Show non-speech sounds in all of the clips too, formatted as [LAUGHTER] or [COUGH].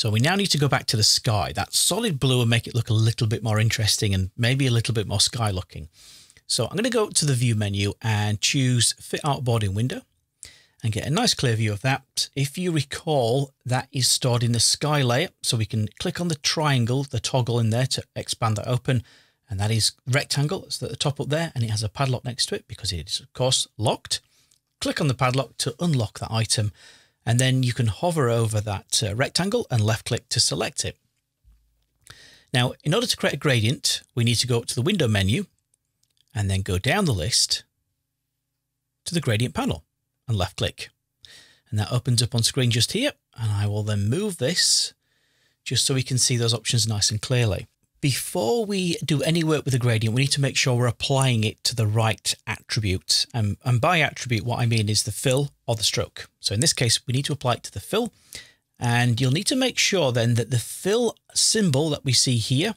So we now need to go back to the sky. That solid blue and make it look a little bit more interesting and maybe a little bit more sky looking. So I'm going to go to the view menu and choose fit artboard in window and get a nice clear view of that. If you recall, that is stored in the sky layer. So we can click on the triangle, the toggle in there to expand that open. And that is rectangle. It's at the top up there and it has a padlock next to it because it is, of course, locked. Click on the padlock to unlock that item. And then you can hover over that uh, rectangle and left click to select it. Now, in order to create a gradient, we need to go up to the window menu and then go down the list to the gradient panel and left click. And that opens up on screen just here. And I will then move this just so we can see those options nice and clearly. Before we do any work with the gradient, we need to make sure we're applying it to the right attribute. Um, and by attribute, what I mean is the fill or the stroke. So in this case, we need to apply it to the fill. And you'll need to make sure then that the fill symbol that we see here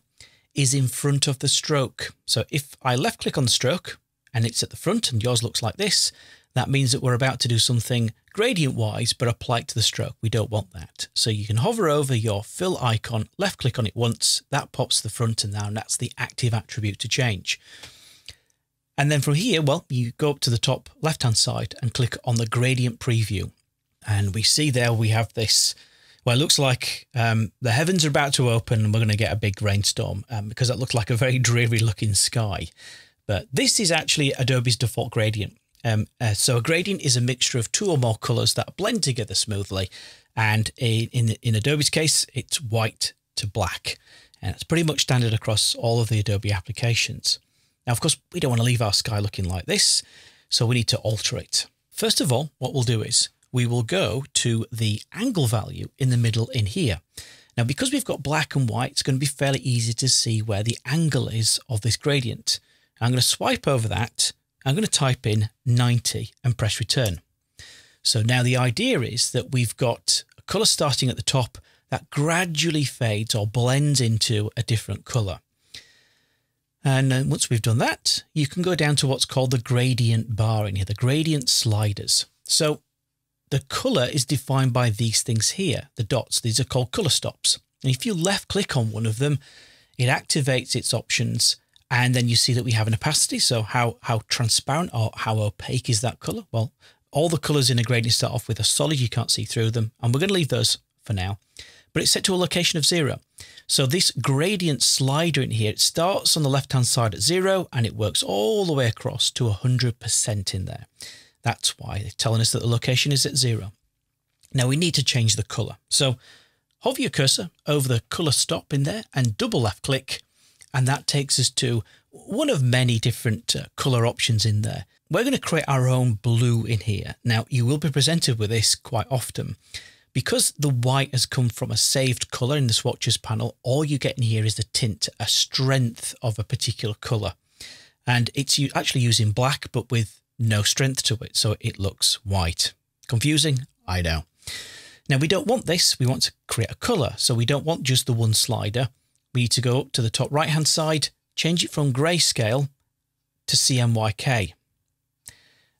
is in front of the stroke. So if I left click on the stroke and it's at the front and yours looks like this, that means that we're about to do something gradient wise, but apply it to the stroke. We don't want that. So you can hover over your fill icon, left click on it once, that pops to the front and now that's the active attribute to change. And then from here, well, you go up to the top left hand side and click on the gradient preview. And we see there we have this well, it looks like um, the heavens are about to open and we're going to get a big rainstorm um, because that looks like a very [LAUGHS] dreary looking sky. But this is actually Adobe's default gradient. Um, uh, so a gradient is a mixture of two or more colors that blend together smoothly. And in, in, in Adobe's case, it's white to black. And it's pretty much standard across all of the Adobe applications. Now, of course, we don't want to leave our sky looking like this, so we need to alter it. First of all, what we'll do is we will go to the angle value in the middle in here. Now, because we've got black and white, it's going to be fairly easy to see where the angle is of this gradient. I'm going to swipe over that I'm going to type in 90 and press return. So now the idea is that we've got a colour starting at the top that gradually fades or blends into a different colour. And once we've done that, you can go down to what's called the gradient bar in here, the gradient sliders. So the colour is defined by these things here, the dots. These are called colour stops. And if you left click on one of them, it activates its options and then you see that we have an opacity. So how, how transparent or how opaque is that color? Well, all the colors in a gradient start off with a solid. You can't see through them. And we're going to leave those for now, but it's set to a location of zero. So this gradient slider in here, it starts on the left-hand side at zero and it works all the way across to 100% in there. That's why they're telling us that the location is at zero. Now we need to change the color. So hover your cursor over the color stop in there and double left click and that takes us to one of many different uh, color options in there. We're going to create our own blue in here. Now, you will be presented with this quite often. Because the white has come from a saved color in the swatches panel, all you get in here is the tint, a strength of a particular color. And it's actually using black, but with no strength to it. So it looks white. Confusing? I know. Now we don't want this. We want to create a color. So we don't want just the one slider we need to go up to the top right hand side, change it from grayscale to CMYK.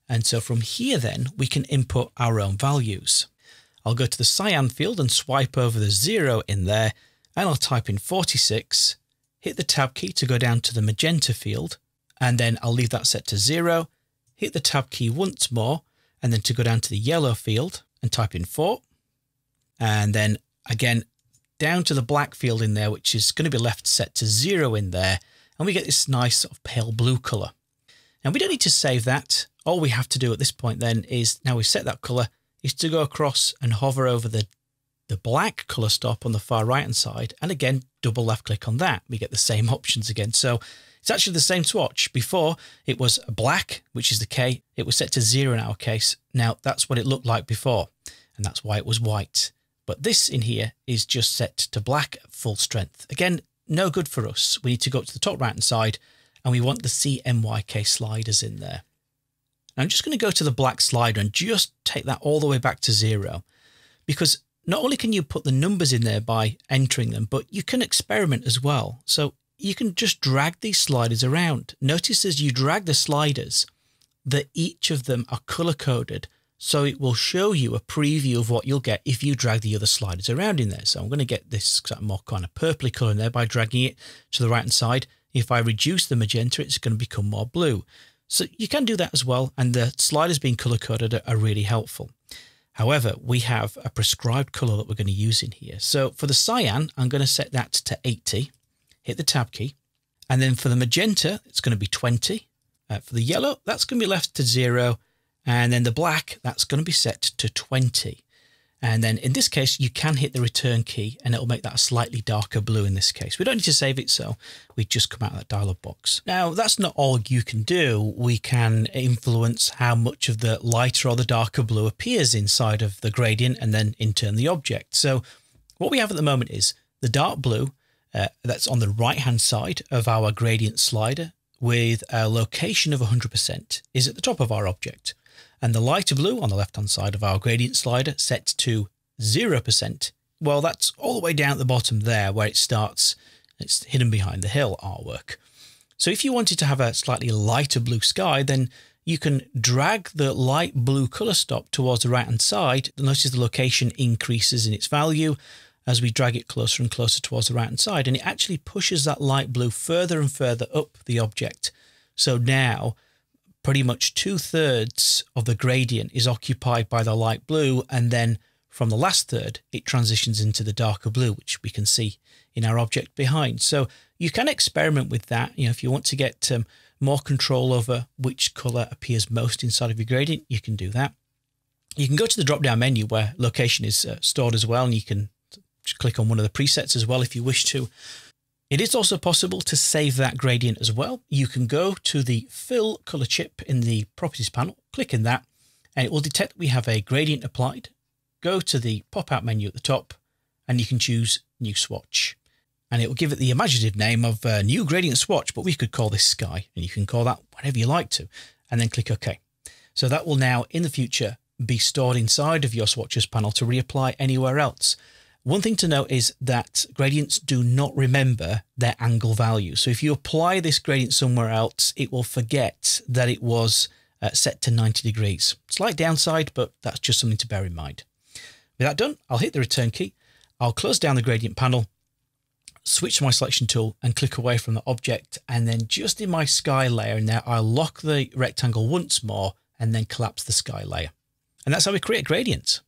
And so from here then, we can input our own values. I'll go to the cyan field and swipe over the zero in there, and I'll type in 46, hit the tab key to go down to the magenta field, and then I'll leave that set to zero, hit the tab key once more, and then to go down to the yellow field and type in 4. And then again, down to the black field in there, which is going to be left set to zero in there. And we get this nice sort of pale blue color. Now we don't need to save that. All we have to do at this point then is now we've set that color is to go across and hover over the, the black color stop on the far right hand side. And again, double left click on that. We get the same [LAUGHS] options again. So it's actually the same swatch. Before it was black, which is the K. It was set to zero in our case. Now that's what it looked like before. And that's why it was white. But this in here is just set to black full strength. Again, no good for us. We need to go up to the top right hand side and we want the CMYK sliders in there. Now I'm just going to go to the black slider and just take that all the way back to zero because not only can you put the numbers in there by entering them, but you can experiment as well. So you can just drag these sliders around. Notice as you drag the sliders that each of them are color coded So it will show you a preview of what you'll get if you drag the other sliders around in there. So I'm going to get this more kind of purpley colour in there by dragging it to the right hand side. If I reduce the magenta, it's going to become more blue. So you can do that as well. And the sliders being color coded are really helpful. However, we have a prescribed color that we're going to use in here. So for the cyan, I'm going to set that to 80, hit the tab key. And then for the magenta, it's going to be 20. Uh, for the yellow, that's going to be left to zero. And then the black, that's going to be set to 20. And then in this case, you can hit the return key and it'll make that a slightly darker blue in this case. We don't need to save it, so we just come out of that dialog box. Now, that's not all you can do. We can influence how much of the lighter or the darker blue appears inside of the gradient and then in turn the object. So what we have at the moment is the dark blue uh, that's on the right-hand side of our gradient slider with a location of 100% is at the top of our object and the lighter blue on the left-hand side of our gradient slider set to 0%. Well, that's all the way down at the bottom there where it starts. It's hidden behind the hill artwork. So if you wanted to have a slightly lighter blue sky, then you can drag the light blue color stop towards the right hand side. Notice the location increases in its value as we drag it closer and closer towards the right hand side. And it actually pushes that light blue further and further up the object. So now pretty much two thirds of the gradient is occupied by the light blue. And then from the last third, it transitions into the darker blue, which we can see in our object behind. So you can experiment with that. You know, if you want to get um, more control over which color appears most inside of your gradient, you can do that. You can go to the drop down menu where location is uh, stored as well, and you can click on one of the presets as well if you wish to. It is also possible to save that gradient as well. You can go to the fill color chip in the properties panel, click in that, and it will detect we have a gradient applied. Go to the pop-out menu at the top, and you can choose new swatch. And it will give it the imaginative name of uh, new gradient swatch, but we could call this sky, and you can call that whatever you like to, and then click OK. So that will now, in the future, be stored inside of your swatches panel to reapply anywhere else. One thing to note is that gradients do not remember their angle value. So if you apply this gradient somewhere else, it will forget that it was uh, set to 90 degrees. Slight downside, but that's just something to bear in mind. With that done, I'll hit the return key. I'll close down the gradient panel, switch to my selection tool and click away from the object. And then just in my sky layer in there, I'll lock the rectangle once more and then collapse the sky layer. And that's how we create gradients.